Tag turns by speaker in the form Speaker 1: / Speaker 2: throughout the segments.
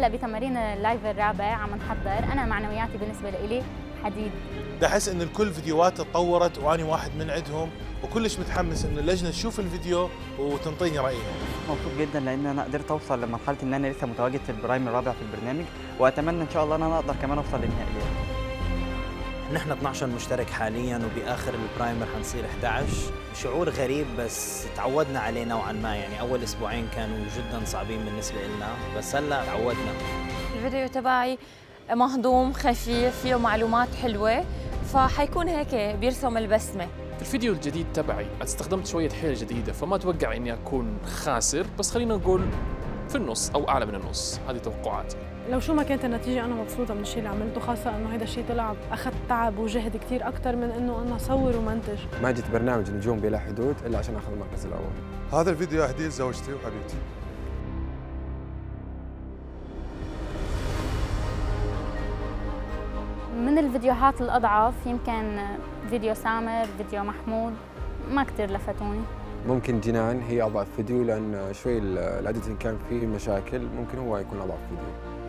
Speaker 1: هلا بتمارين ال live الرابع عم نحضر. أنا معنوياتي بالنسبة لإلي حديد.
Speaker 2: بدي احس إن الكل فيديوهات تطورت وأني واحد من عندهم وكلش متحمس ان اللجنة تشوف الفيديو وتنطيني رايها
Speaker 3: مبسوط جدا لأن أنا قدرت أوصل لمرحلة إن أنا لسه متواجد في ال prime الرابع في البرنامج وأتمنى إن شاء الله إن أنا أقدر كمان أوصل للنهائيات
Speaker 4: نحن 12 مشترك حاليا وبآخر ال prime رح نصير 11 شعور غريب بس تعودنا عليه نوعا ما. يعني أول أسبوعين كانوا جدا صعبين بالنسبة لنا بس هلأ تعودنا.
Speaker 5: الفيديو تبعي مهضوم خفيف فيه معلومات حلوة فحيكون هيك بيرسم البسمة.
Speaker 6: الفيديو الجديد تبعي استخدمت شوية حيل جديدة فما أتوقع إني أكون خاسر بس خلينا نقول في النص أو أعلى من النص. هذه توقعاتي.
Speaker 7: لو شو ما كانت النتيجة أنا مبسوطة من الشيء اللي عملته خاصة إنه هذا الشيء طلع أخذ تعب وجهد كثير أكثر من إنه أنا أصور ومنتج.
Speaker 8: ما جيت برنامج نجوم بلا حدود إلا عشان أخذ المركز الأول.
Speaker 9: هذا الفيديو أهديه لزوجتي وحبيبتي
Speaker 1: من الفيديوهات الأضعف يمكن فيديو سامر فيديو محمود ما كتير لفتوني.
Speaker 8: ممكن جنان هي أضعف فيديو لأن شوي ال editing كان فيه مشاكل ممكن هو يكون أضعف فيديو.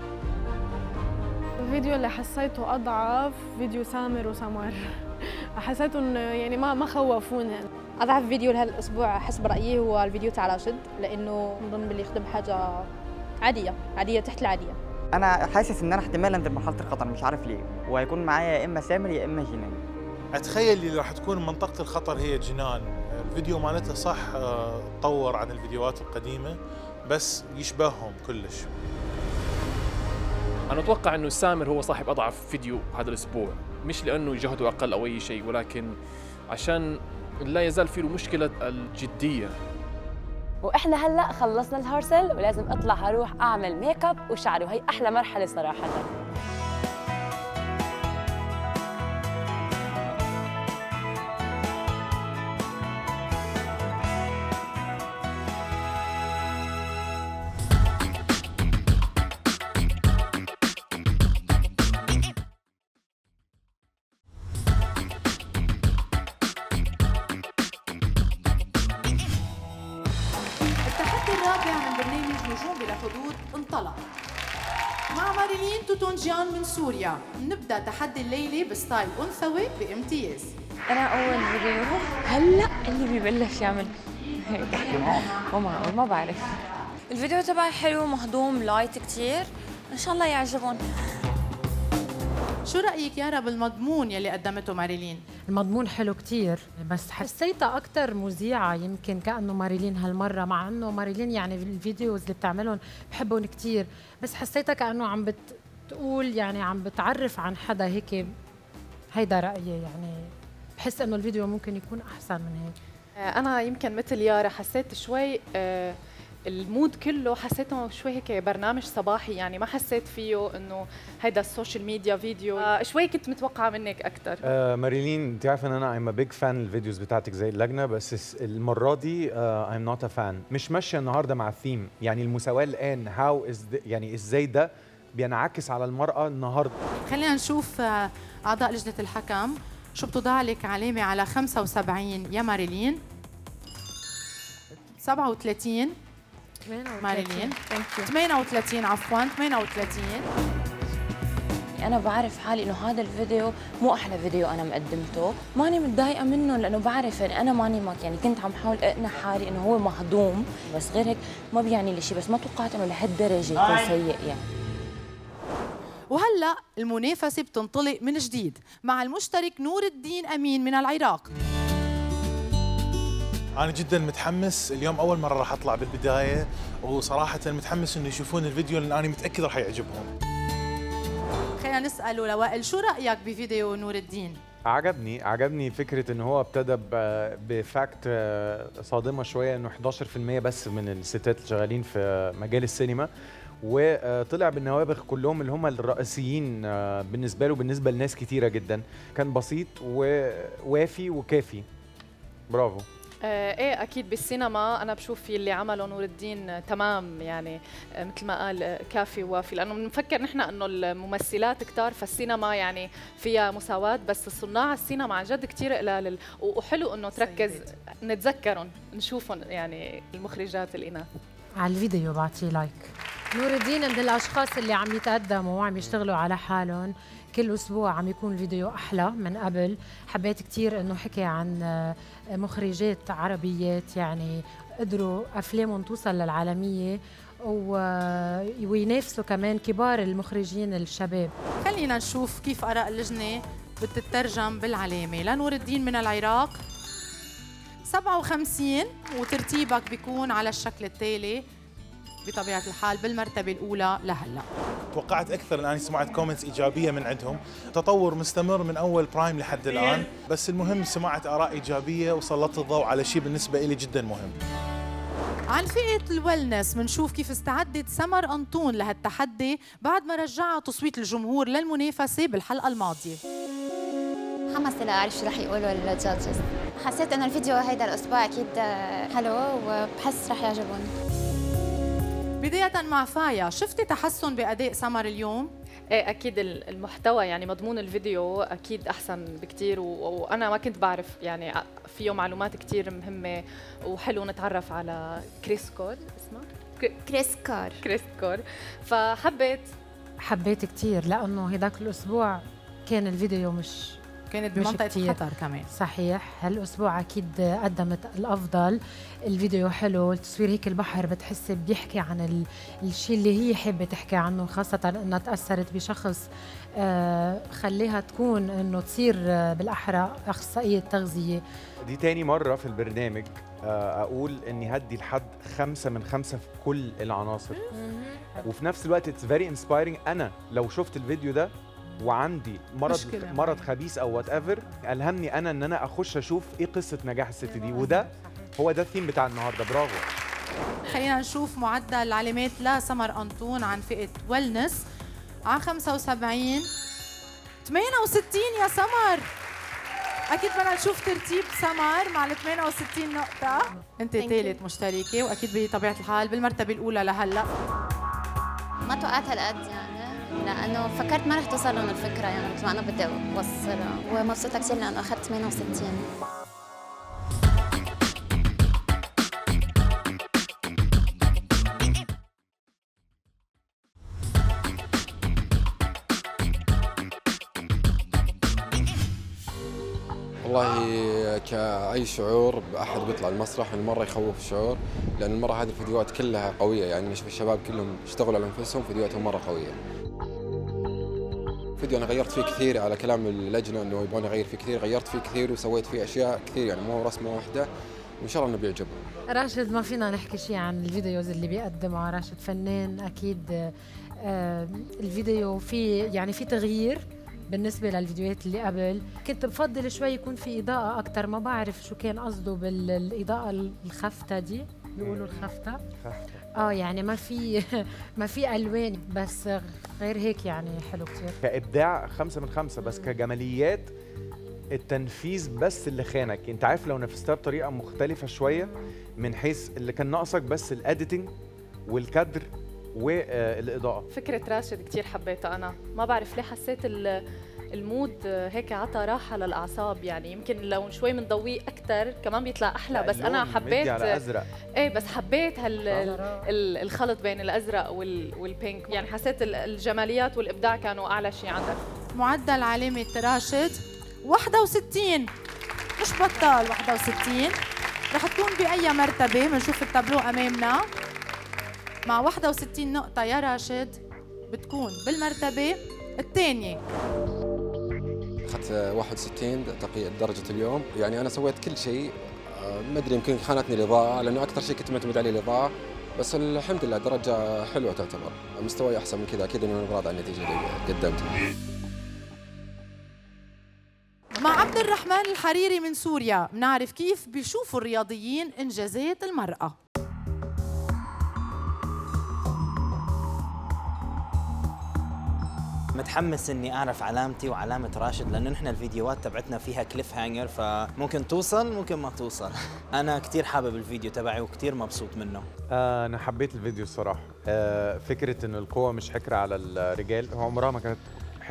Speaker 7: الفيديو اللي حسيته أضعف فيديو سامر وسمر. حسيته إنه يعني ما ما خوفوني.
Speaker 10: أضعف فيديو لهالأسبوع حسب رايي هو الفيديو تاع راشد لأنه من ضمن اللي يخدم حاجة عادية عادية تحت العادية.
Speaker 3: أنا حاسس إن أنا احتمال أنزل مرحلة الخطر مش عارف ليه. وهيكون معايا يا إما سامر يا إما جنان.
Speaker 2: أتخيل اللي راح تكون منطقة الخطر هي جنان. الفيديو مالته صح آه، تطور عن الفيديوهات القديمة بس يشبههم كلش.
Speaker 6: أنا أتوقع إنه سامر هو صاحب أضعف فيديو هذا الأسبوع. مش لأنه جهده أقل أو أي شيء ولكن عشان لا يزال فيه مشكلة الجدية.
Speaker 5: وإحنا هلأ خلصنا ال rehearsal ولازم أطلع أروح أعمل ميك اب وشعري وهي
Speaker 11: أحلى مرحلة صراحة. نجوم بلا حدود انطلق. مع ماريلين توتونجيان من سوريا نبدأ تحدي الليلة ب style أنثوي بامتياز.
Speaker 5: أنا أول فيديو هلأ اللي ببلش يعمل. هيك معقول ما بعرف. الفيديو تبعي حلو مهضوم light كتير. إن شاء الله يعجبهم
Speaker 11: شو رأيك يارا بالمضمون يلي قدمته ماريلين؟
Speaker 12: المضمون حلو كتير بس حسيتها أكتر مذيعة يمكن كأنه ماريلين هالمرة مع أنه ماريلين يعني ال videos اللي بتعملهم بحبهم كتير بس حسيتها كأنه عم بتقول يعني عم بتعرف عن حدا هيك. هيدا رأيي يعني بحس أنه الفيديو ممكن يكون أحسن من هيك.
Speaker 13: أنا يمكن مثل يارا حسيت شوي آه، ال mood كله حسيته شوي هيك برنامج صباحي يعني ما حسيت فيه إنه هيدا ال social media فيديو. آه، شوي كنت متوقعة منك أكثر
Speaker 14: آه ماريلين انت عارفه إن أنا I'm big fan ال videos بتاعتك زي اللجنه بس المرة دي I'm not a fan مش ماشية النهارده مع الثيم يعني المساواة الآن how is يعني إزاي ده بينعكس على المرأة النهارده؟
Speaker 11: خلينا نشوف آه، أعضاء لجنة الحكم. شو بتوضع لك علامه على 75 يا ماريلين؟ 37 ماريلين. 38 عفوا 38
Speaker 5: أنا بعرف حالي إنه هذا الفيديو مو أحلى فيديو أنا مقدمته. ماني متضايقة منه لأنه بعرف يعني أنا ماني مك يعني كنت عم حاول أقنع حالي إنه هو مهضوم. بس غير هيك ما بيعني لي شيء بس ما توقعت إنه لهالدرجة يكون سيء يعني.
Speaker 11: وهلأ المنافسة بتنطلق من جديد مع المشترك نور الدين أمين من العراق.
Speaker 2: أنا جدا متحمس. اليوم أول مرة راح أطلع بالبداية وصراحه متحمس انه يشوفون الفيديو لأن أنا متأكد راح يعجبهم.
Speaker 11: خلينا نساله لوائل شو رأيك بفيديو نور الدين؟
Speaker 14: عجبني عجبني فكرة إن هو ابتدى بفاكت آه، صادمة شوية إنه 11% بس من الستات اللي شغالين في مجال السينما وطلع بالنوابغ كلهم اللي هم الرئيسيين آه، بالنسبة له بالنسبة لناس كتيرة جدا. كان بسيط ووافي وكافي. برافو.
Speaker 13: آه إيه أكيد بالسينما أنا بشوف في اللي عمله نور الدين آه تمام يعني آه مثل ما قال آه كافي ووافي. لأنه بنفكر نحن إنه الممثلات كتار فالسينما يعني فيها مساواة بس صناع السينما عن جد كثير قلال وحلو إنه تركز نتذكرهم نشوفهم يعني المخرجات الإناث.
Speaker 12: على الفيديو بعطيه لايك. نور الدين من الأشخاص اللي عم يتقدموا وعم يشتغلوا على حالهم. كل أسبوع عم يكون الفيديو أحلى من قبل. حبيت كثير إنه حكي عن آه، مخرجات عربيات يعني قدروا أفلامهم توصل للعالمية وينافسوا كمان كبار المخرجين الشباب.
Speaker 11: خلينا نشوف كيف اراء اللجنة بتترجم بالعلامة. لنور الدين من العراق. 57 وترتيبك بيكون على الشكل التالي. بطبيعة الحال بالمرتبة الأولى لهلا.
Speaker 2: توقعت أكثر الآن سمعت comments إيجابية من عندهم. تطور مستمر من أول prime لحد الآن بس المهم سمعت آراء إيجابية وسلطت الضوء على شيء بالنسبة لي جدا مهم.
Speaker 11: عن فئة ال wellness منشوف كيف استعدت سمر أنطون لهالتحدي بعد ما رجعها تصويت الجمهور للمنافسة بالحلقة الماضية.
Speaker 15: متحمسة لاعرف شو رح يقولوا ال judges. حسيت إنه الفيديو هيدا الأسبوع أكيد حلو وبحس رح يعجبهم
Speaker 11: بداية مع فايا شفتي تحسن بأداء سمر اليوم؟
Speaker 13: إيه أكيد المحتوى يعني مضمون الفيديو أكيد أحسن بكثير وأنا ما كنت بعرف يعني فيه معلومات كثير مهمة وحلو نتعرف على كريس كور اسمه؟
Speaker 15: كريس كور.
Speaker 13: كريس كور. فحبيت.
Speaker 12: حبيت كثير لأنه هداك الأسبوع كان الفيديو مش
Speaker 11: كانت بمنطقة الخطر كمان.
Speaker 12: صحيح. هالأسبوع أكيد قدمت الأفضل. الفيديو حلو التصوير هيك البحر بتحسي بيحكي عن الشيء اللي هي حابة تحكي عنه خاصة أنها تأثرت بشخص آه خليها تكون أنه تصير آه بالأحرى أخصائية تغذية.
Speaker 14: دي تاني مرة في البرنامج آه أقول إني هدي لحد خمسة من خمسة في كل العناصر. وفي نفس الوقت it's very inspiring أنا لو شفت الفيديو ده وعندي مرض مشكلة. مرض خبيث أو whatever ألهمني أنا إن أنا أخش أشوف إيه قصة نجاح الست دي وده هو ده الثيم بتاع النهارده. برافو.
Speaker 11: خلينا نشوف معدل العلامات لسمر أنطون عن فئة wellness عن 75 68 يا سمر أكيد بدنا نشوف ترتيب سمر مع ال 68 نقطة. أنت ثالث مشتركة وأكيد بطبيعة الحال بالمرتبة الأولى لهلأ.
Speaker 15: ما توقعت هالقد يعني. لأنه فكرت ما رح توصل لهم الفكرة يعني مثل ما أنا بدي اوصلها ومبسوطة كثير لأنه أخذت 68
Speaker 8: والله كأي شعور أحد بيطلع المسرح المرة يخوف الشعور لأن المرة هذه الفيديوهات كلها قوية. يعني الشباب كلهم اشتغلوا على أنفسهم فيديوهاتهم مرة قوية. فيديو أنا غيرت فيه كثير على كلام اللجنة إنه يبغون اغير فيه كثير غيرت فيه كثير وسويت فيه أشياء كثير يعني مو رسمة واحدة. وان شاء الله إنه بيعجب
Speaker 12: راشد ما فينا نحكي شيء عن الفيديوز اللي بيقدمها. راشد فنان أكيد آه الفيديو في يعني في تغيير بالنسبة للفيديوهات اللي قبل. كنت بفضل شوي يكون في إضاءة أكثر ما بعرف شو كان قصده بالإضاءة الخفتة دي. بيقولوا الخفتة. خفته آه يعني ما في ما في ألوان بس غير هيك يعني حلو كثير
Speaker 14: كإبداع خمسة من خمسة بس كجماليات التنفيذ بس اللي خانك. انت عارف لو نفذتها بطريقة مختلفة شوية من حيث اللي كان ناقصك بس الاديتنج والكادر والاضاءه
Speaker 13: فكرة راشد كثير حبيتها أنا. ما بعرف ليه حسيت المود هيك عطى راحة للأعصاب. يعني يمكن لو شوي بنضويه أكثر كمان بيطلع أحلى. بس أنا حبيت
Speaker 14: على أزرق.
Speaker 13: إيه بس حبيت هال الخلط بين الأزرق والبينك يعني حسيت الجماليات والإبداع كانوا أعلى شيء عندك.
Speaker 11: معدل علامه راشد 61 مش بطال 61 رح تكون بأي مرتبة بنشوف التابلو أمامنا. مع 61 نقطة يا راشد بتكون بالمرتبة الثانية.
Speaker 8: اخذت 61 درجة اليوم. يعني أنا سويت كل شيء. آه، ما أدري يمكن خانتني الإضاءة لأنه أكثر شيء كنت معتمد عليه الإضاءة. بس الحمد لله درجة حلوة تعتبر. مستواي أحسن من كذا أكيد اني راضي عن النتيجه اللي قدمتها.
Speaker 11: مع عبد الرحمن الحريري من سوريا بنعرف كيف بيشوفوا الرياضيين انجازات المرأة.
Speaker 4: متحمس إني أعرف علامتي وعلامة راشد لأنه نحن الفيديوهات تبعتنا فيها cliffhanger فممكن توصل ممكن ما توصل. أنا كثير حابب الفيديو تبعي وكثير مبسوط منه.
Speaker 14: آه أنا حبيت الفيديو الصراحة. آه فكرة ان القوة مش حكره على الرجال هو عمرها ما كانت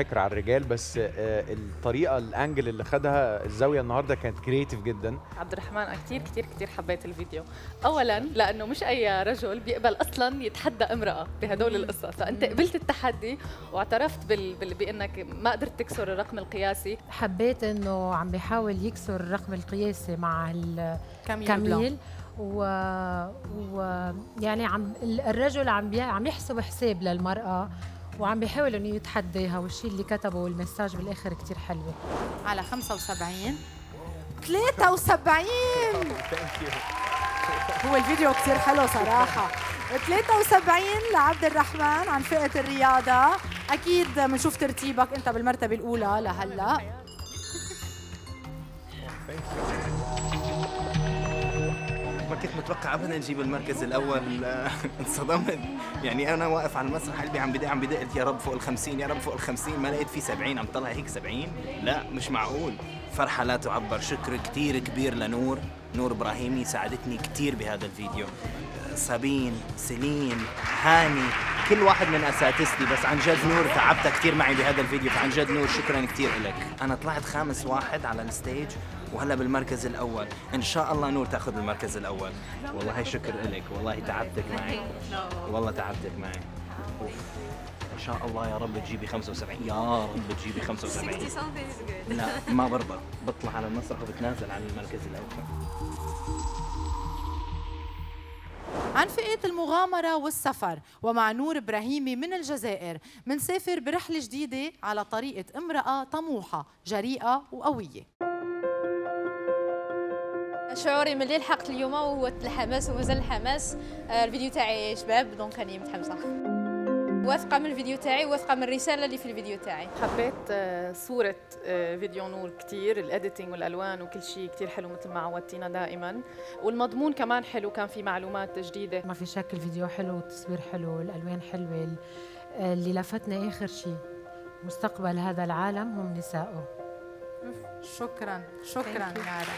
Speaker 14: حكر على الرجال بس آه، الطريقة ال angle اللي خدها الزاوية النهارده كانت creative جدا.
Speaker 13: عبد الرحمن كثير كثير كثير حبيت الفيديو. اولا لأنه مش أي رجل بيقبل أصلا يتحدى امرأة بهدول القصص. فأنت قبلت التحدي واعترفت بال... بال... بأنك ما قدرت تكسر الرقم القياسي.
Speaker 12: حبيت إنه عم بيحاول يكسر الرقم القياسي مع ال-
Speaker 11: كاميل
Speaker 12: كاميل. و... و يعني عم الرجل عم بي... عم يحسب حساب للمرأة. وعم بيحاول إنه يتحداها والشيء اللي كتبه والمساج بالآخر كتير حلوة.
Speaker 11: على 75 73 هو الفيديو كتير حلو صراحة. 73 لعبد الرحمن عن فئة الرياضة. أكيد بنشوف ترتيبك أنت بالمرتبة الأولى
Speaker 16: لهلأ. كنت متوقع أبدا نجيب المركز الأول آه، انصدمت. يعني أنا واقف على المسرح قلبي عم بدق عم بدق قلت يا رب فوق ال 50 يا رب فوق ال 50 ما لقيت في 70 عم طلع هيك 70 لا مش معقول. فرحة لا تعبر. شكر كثير كبير لنور. نور إبراهيمي ساعدتني كثير بهذا الفيديو. صابين سيلين هاني كل واحد من أساتذتي. بس عن جد نور تعبت كثير معي بهذا الفيديو. فعن جد نور شكرا كثير لك. أنا طلعت خامس واحد على ال stage. وهلا بالمركز الأول. إن شاء الله نور تأخذ المركز الأول. والله شكر لك والله تعبتك معي. والله تعبتك معي. إن شاء الله يا رب تجيبي 75 يا رب تجيبي 75 لا ما برضى. بطلع على المسرح وبتنازل عن المركز الأول.
Speaker 11: عن فئة المغامرة والسفر ومع نور إبراهيمي من الجزائر منسافر برحلة جديدة على طريقة امرأة طموحة جريئة وقوية.
Speaker 10: شعوري ملي لحقت اليوم وهو الحماس ومازال الحماس. آه، الفيديو تاعي شباب donc راني متحمسة. واثقة من الفيديو تاعي واثقة من الرسالة اللي في الفيديو تاعي.
Speaker 13: حبيت آه، صورة آه، فيديو نور كتير ال editing والألوان وكل شيء كتير حلو مثل ما عودتينا دائما. والمضمون كمان حلو كان في معلومات جديدة.
Speaker 12: ما في شك الفيديو حلو والتصوير حلو الالوان حلوة. ال- اللي لفتنا آخر شيء مستقبل هذا العالم هم نساؤه
Speaker 11: شكرا شكرا نارا.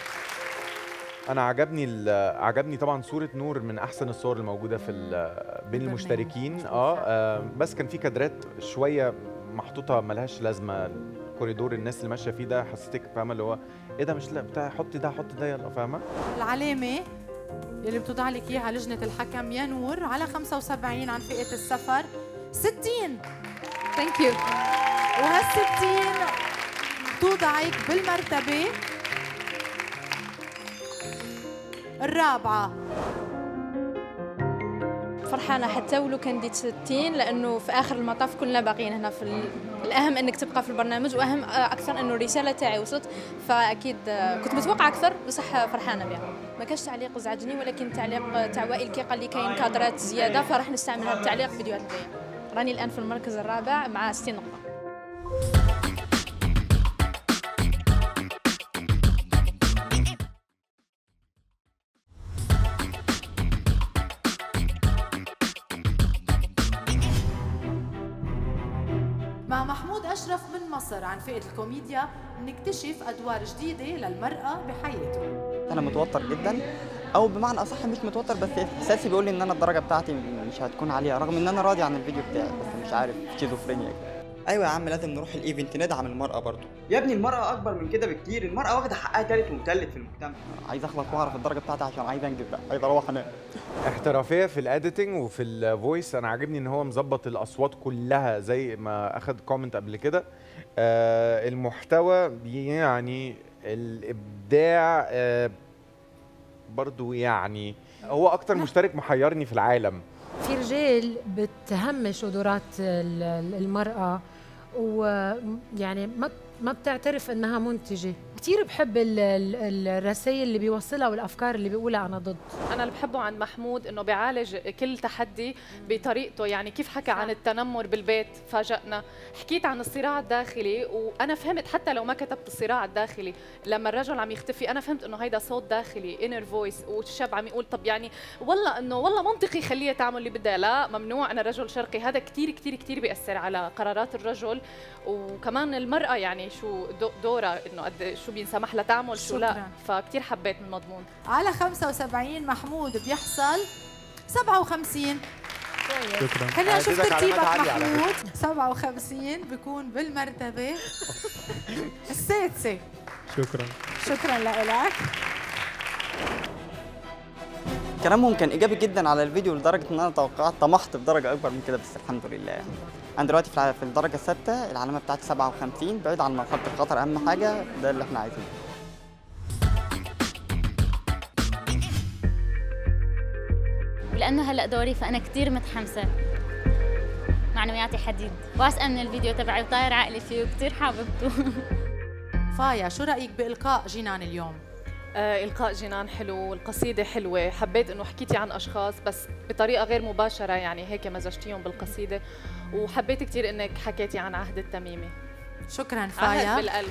Speaker 14: أنا عجبني ال- عجبني طبعا صورة نور من أحسن الصور الموجودة في ال- بين المشتركين. آه آه، بس كان في كادرات شوية محطوطة ملهاش لازمة. كوريدور الناس اللي ماشية فيه ده حسيتك فاهمة؟ اللي هو إيه ده؟ مش لا بتاع حطي ده حطي ده يلا فاهمة؟
Speaker 11: العلامة يلي بتوضع لك إياها لجنة الحكم يا نور على 75 عن فئة السفر. 60 Thank you وهال 60 توضعك بالمرتبة. الرابعة.
Speaker 10: فرحانة حتى ولو كان ديت 60 لأنه في آخر المطاف كلنا باقيين هنا في ال... الأهم إنك تبقى في البرنامج وأهم آه، أكثر إنه الرسالة تاعي وصلت. فأكيد آه، كنت متوقعة أكثر بصح فرحانة بها ما كانش تعليق زعجني ولكن تعليق تاع وائل كي قال لي كاين cadrat زيادة فراح نستعمل هذا التعليق في فيديوهات. راني الآن في المركز الرابع مع 60
Speaker 11: نقطة. أشرف من مصر عن فئة الكوميديا نكتشف أدوار جديدة للمرأة بحياته
Speaker 3: أنا متوتر جدا أو بمعنى أصح مش متوتر بس إحساسي بيقول لي إن أنا الدرجة بتاعتي مش هتكون عالية رغم إن أنا راضي عن الفيديو بتاعي بس مش عارف شيزوفرينيا كده. أيوه يا عم لازم نروح ال event ندعم المرأة برضو. يا ابني المرأة أكبر من كده بكتير المرأة واخدة حقها تالت ومتلت في المجتمع. عايز أخلص وأعرف الدرجة بتاعتي عشان عايز انجز بقى عايز أروح أنام.
Speaker 14: احترافية في ال editing وفي ال voice أنا عاجبني إن هو مظبط الأصوات كلها زي ما أخد comment قبل كده. آه المحتوى يعني الإبداع آه برضو يعني هو أكتر مشترك محيرني في العالم.
Speaker 12: في رجال بتهمش قدرات ال- ال- المرأة ويعني ما ما بتعترف إنها منتجة. كثير بحب ال- ال- الرسائل اللي بيوصلها والأفكار اللي بيقولها أنا ضد.
Speaker 13: أنا اللي بحبه عند محمود إنه بيعالج كل تحدي بطريقته يعني كيف حكى عن التنمر بالبيت فاجأنا. حكيت عن الصراع الداخلي وأنا فهمت حتى لو ما كتبت الصراع الداخلي لما الرجل عم يختفي أنا فهمت إنه هيدا صوت داخلي inner voice والشاب عم يقول طب يعني والله إنه والله منطقي خليها تعمل اللي بدها. لا ممنوع أنا رجل شرقي. هذا كثير كثير كثير بيأثر على قرارات الرجل. وكمان المرأة يعني شو دو- دورها إنه قد شو بينسمح لها تعمل شو لا. فكتير حبيت من المضمون
Speaker 11: على 75 محمود بيحصل 57
Speaker 9: شكرا.
Speaker 11: خلينا نشوف ترتيبك محمود. 57 بيكون بالمرتبة. السادسة.
Speaker 9: شكرا.
Speaker 11: شكرا لك
Speaker 3: كلامهم كان إيجابي جدا على الفيديو لدرجة إن أنا توقعت طمحت بدرجة أكبر من كده بس الحمد لله. يعني أنا دلوقتي في الدرجة السادسه العلامة بتاعتي 57 بعيد عن مرحله الخطر أهم حاجة ده اللي إحنا عايزينه.
Speaker 1: ولأنه هلأ دوري فأنا كثير متحمسة. معنوياتي حديد. واثقه من الفيديو تبعي وطاير عقلي فيه وكثير حاببته.
Speaker 11: فايا شو رأيك بإلقاء جنان اليوم؟
Speaker 13: آه، إلقاء جنان حلو والقصيدة حلوة. حبيت إنه حكيتي عن أشخاص بس بطريقة غير مباشرة يعني هيك مزجتيهم بالقصيدة. وحبيت كتير إنك حكيتي عن عهد التميمي
Speaker 11: شكرا
Speaker 13: عهد
Speaker 11: فايا.
Speaker 13: بالقلب.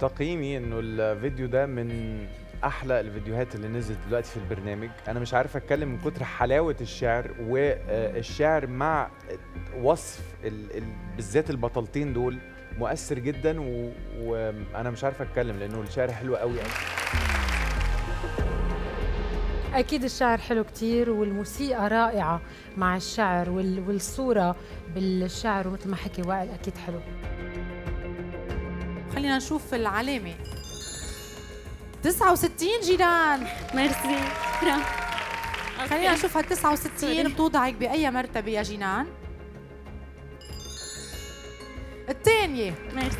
Speaker 14: تقييمي إنه الفيديو ده من أحلى الفيديوهات اللي نزلت دلوقتي في البرنامج. أنا مش عارف أتكلم من كتر حلاوة الشعر والشعر مع وصف ال... ال... بالذات البطلتين دول. مؤثر جدا و... وأنا مش عارف أتكلم لأنه الشعر حلو قوي قوي
Speaker 12: أكيد الشعر حلو كتير والموسيقى رائعة مع الشعر وال... والصورة بالشعر ومثل ما حكي وائل أكيد حلو.
Speaker 11: خلينا نشوف العلامة. 69 جيران.
Speaker 1: ميرسي.
Speaker 11: خلينا نشوف هال 69
Speaker 1: سوري.
Speaker 11: بتوضعك بأي مرتبة يا جينان الثانية
Speaker 1: ميرسي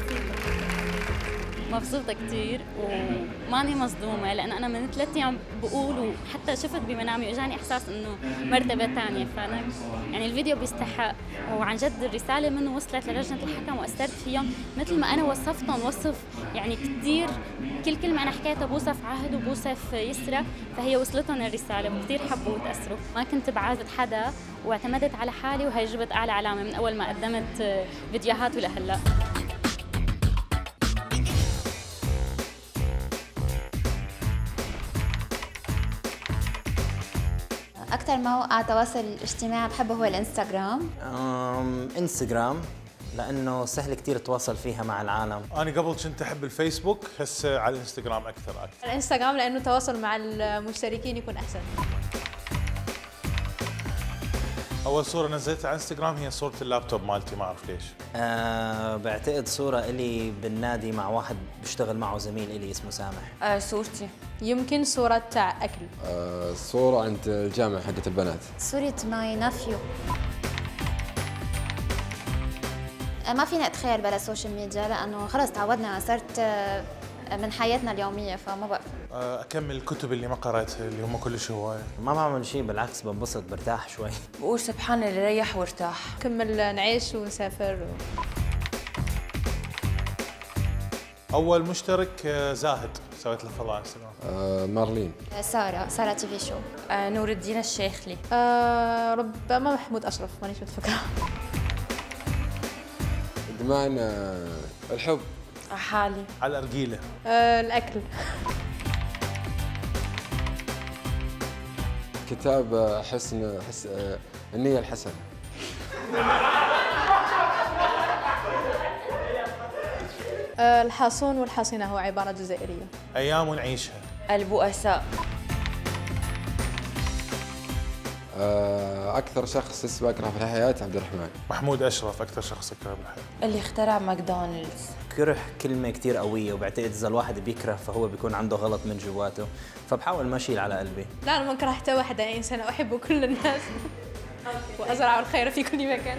Speaker 1: مبسوطة كثير وماني مصدومة لأن أنا من ثلاث أيام بقول وحتى شفت بمنامي إجاني إحساس إنه مرتبة ثانية فأنا يعني الفيديو بيستحق وعن جد الرسالة منه وصلت للجنة الحكم وأثرت فيهم. مثل ما أنا وصفتهم وصف يعني كثير كل كلمة أنا حكيتها بوصف عهد وبوصف يسرى فهي وصلتهم الرسالة وكثير حبوا وتأثروا ما كنت بعازد حدا واعتمدت على حالي وهي جبت أعلى علامة من أول ما قدمت فيديوهات ولهلأ
Speaker 15: أكثر موقع تواصل اجتماعي بحبه هو
Speaker 4: الإنستغرام. إنستغرام لأنه سهل كتير تواصل فيها مع العالم.
Speaker 2: أنا قبل كنت أحب الفيسبوك هسه على الإنستغرام أكثر أكثر.
Speaker 10: الإنستغرام لأنه التواصل مع المشتركين يكون أحسن.
Speaker 2: أول صورة نزلتها على إنستغرام هي صورة اللابتوب مالتي ما أعرف ليش.
Speaker 4: أه بعتقد صورة إلي بالنادي مع واحد بشتغل معه زميل إلي اسمه سامح.
Speaker 10: آه صورتي. يمكن صورة تاع أكل.
Speaker 8: آه، صورة عند الجامعة حقت البنات.
Speaker 15: صورة ماي نافيو ما فيني أتخيل بلا سوشيال ميديا لأنه خلص تعودنا صرت آه، من حياتنا اليومية فما بقى.
Speaker 2: آه، أكمل الكتب اللي ما قرأتها اللي هم كلش هواية.
Speaker 4: ما بعمل شيء بالعكس بنبسط برتاح شوي.
Speaker 10: بقول سبحان اللي ريح وارتاح. كمل نعيش ونسافر. و...
Speaker 2: أول مشترك آه، زاهد. سويت له فولو على انستغرام
Speaker 8: آه، مارلين.
Speaker 15: سارة سارة تي في شو؟
Speaker 10: آه نور الدين الشيخلي. آه ربما محمود أشرف مانيش متفكرة.
Speaker 8: إدمان آه، الحب.
Speaker 10: حالي.
Speaker 2: على الارجيله
Speaker 10: آه الأكل.
Speaker 8: كتاب آه، حسن حس آه، النية الحسنة.
Speaker 10: آه الحاصون والحاصنه هو عبارة جزائرية.
Speaker 2: أيام نعيشها
Speaker 10: البؤساء.
Speaker 8: أكثر شخص اسمه أكره في الحياة عبد الرحمن.
Speaker 2: محمود أشرف أكثر شخص اكره بالحياة
Speaker 10: اللي اخترع ماكدونالدز.
Speaker 4: كره كلمة كتير قوية وبعتقد إذا الواحد بيكره فهو بيكون عنده غلط من جواته. فبحاول ما أشيل على قلبي.
Speaker 10: لا أنا ما كرهت واحدة إنسان احب كل الناس. وأزرع الخير في كل مكان.